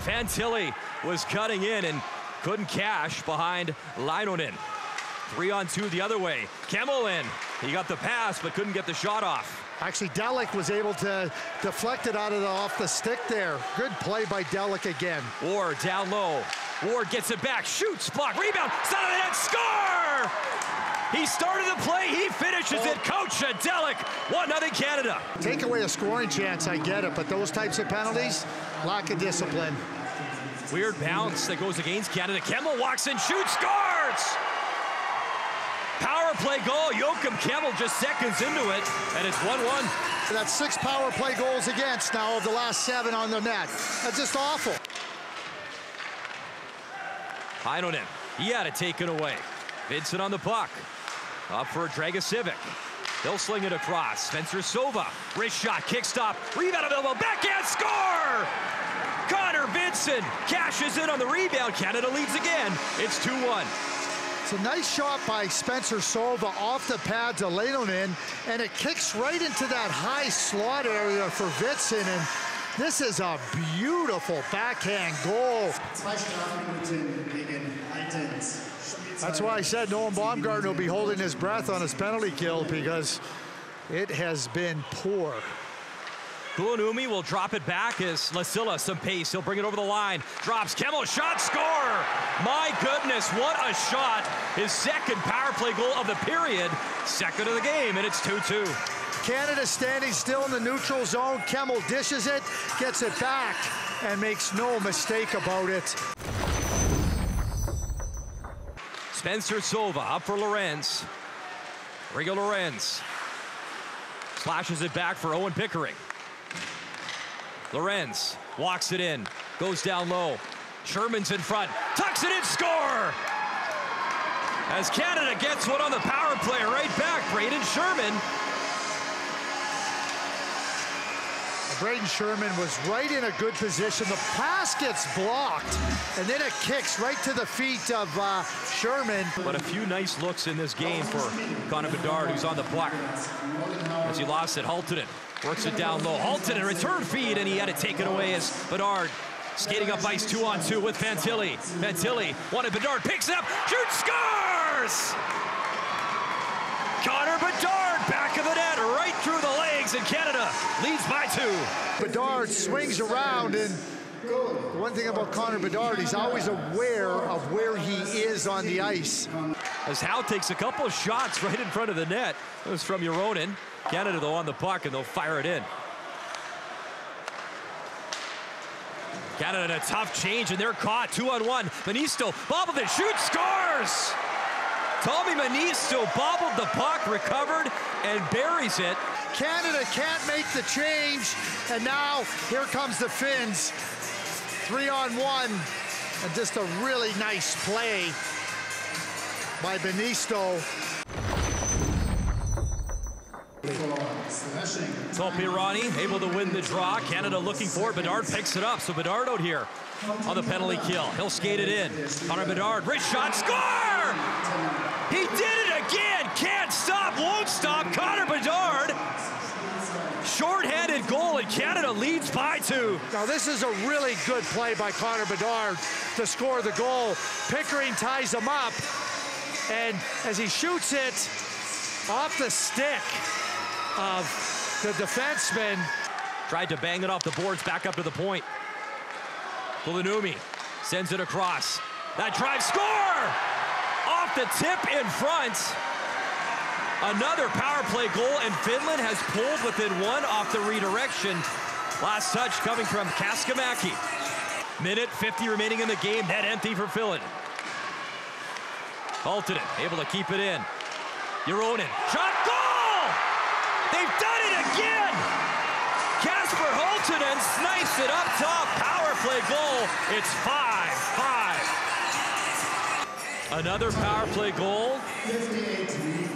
Fantilli was cutting in and couldn't cash behind Leinonen. Three on two the other way. Kemell in. He got the pass, but couldn't get the shot off. Actually, Delek was able to deflect it out of the, off the stick there. Good play by Delek again. Ward down low. Ward gets it back, shoots, block, rebound, side of the net, score! He started the play, he finishes it. Oh. Coach Delek, 1-0 Canada. Take away a scoring chance, I get it, but those types of penalties, lack of discipline. Weird bounce that goes against Canada. Kemell walks in, shoots, scores! Power play goal, Joakim Kemell just seconds into it, and it's 1-1. That's six power play goals against now of the last seven on the net. That's just awful. Heinonen, he had to take it taken away. Vincent on the puck. Up for Dragosivic. He'll sling it across. Spencer Sova, wrist shot, kick stop, rebound available, backhand score! Connor Vincent cashes in on the rebound. Canada leads again. It's 2-1. It's a nice shot by Spencer Sova off the pad to Leinonen, and it kicks right into that high slot area for Vincent, and this is a beautiful backhand goal. That's why I said Nolan Baumgartner will be holding his breath on his penalty kill because it has been poor. Kulonummi will drop it back as Lasilla some pace. He'll bring it over the line. Drops Kemell, shot, score! My goodness, what a shot. His second power play goal of the period. Second of the game, and it's 2-2. Canada standing still in the neutral zone. Kemell dishes it, gets it back, and makes no mistake about it. Spencer Sova up for Lorenz. Rieger Lorenz slashes it back for Owen Pickering. Lorenz walks it in, goes down low. Sherman's in front, tucks it in, score! As Canada gets one on the power play right back, Braden Sherman Braden Sherman was right in a good position. The pass gets blocked, and then it kicks right to the feet of uh, Sherman. But a few nice looks in this game for Connor Bedard, who's on the block. As he lost it, Halttunen works it down low. Halttunen, return feed, and he had it taken away as Bedard skating up ice two on two with Fantilli. Fantilli wanted Bedard, picks it up, shoots, scores! Connor Bedard, back of the net, right through the legs, and Canada leads by two. Bedard swings around, and one thing about Connor Bedard, he's always aware of where he is on the ice. As Howe takes a couple of shots right in front of the net. It was from Euronin. Canada, though, on the puck, and they'll fire it in. Canada in a tough change, and they're caught two on one. Männistö bobbled it, shoots, scores! Tommi Männistö bobbled the puck, recovered, and buries it. Canada can't make the change, and now here comes the Finns. Three on one, and just a really nice play by Benisto. Topirani able to win the draw. Canada looking for it. Bedard picks it up. So Bedard out here on the penalty kill. He'll skate it in. Connor Bedard, wrist shot, score! He did it again. Can't stop, won't stop. Connor Bedard. Short-handed goal, and Canada leads by two. Now this is a really good play by Connor Bedard to score the goal. Pickering ties him up, and as he shoots it off the stick of the defenseman. Tried to bang it off the boards back up to the point. Kulonummi sends it across. That drive score! Off the tip in front. Another power play goal, and Finland has pulled within one off the redirection. Last touch coming from Kaskimäki. Minute 50 remaining in the game, net empty for Finland. Halttunen able to keep it in. Euronin, shot, goal! They've done it again! Kasper Halttunen snipes it up top, power play goal. It's 5-5. Another power play goal,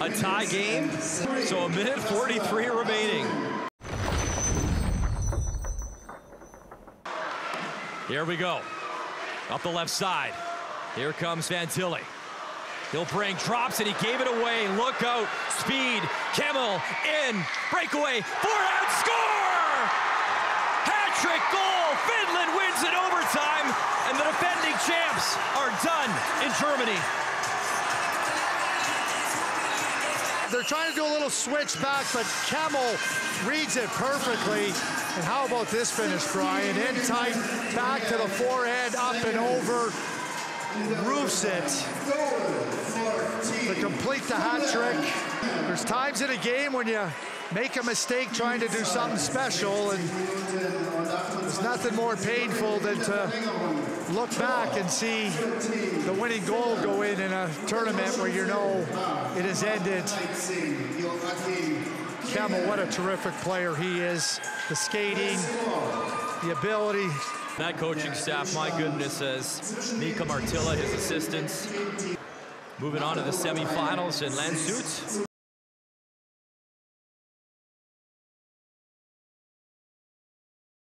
a tie game, so a minute 43 remaining. Here we go, up the left side. Here comes Fantilli. He'll bring, drops it, he gave it away. Look out, speed, Kemell in, breakaway, forehand, score! Hat trick goal. Finland wins in overtime, and the defending champs are done in Germany. They're trying to do a little switch back, but Kemell reads it perfectly. And how about this finish, Brian? In tight, back to the forehand, up and over. Roofs it to complete the hat trick. There's times in a game when you make a mistake trying to do something special, and there's nothing more painful than to look back and see the winning goal go in in a tournament where you know it has ended. Kemell, what a terrific player he is. The skating, the ability. That coaching staff, my goodness, as Mika Marttila, his assistants. Moving on to the semifinals in Landshut.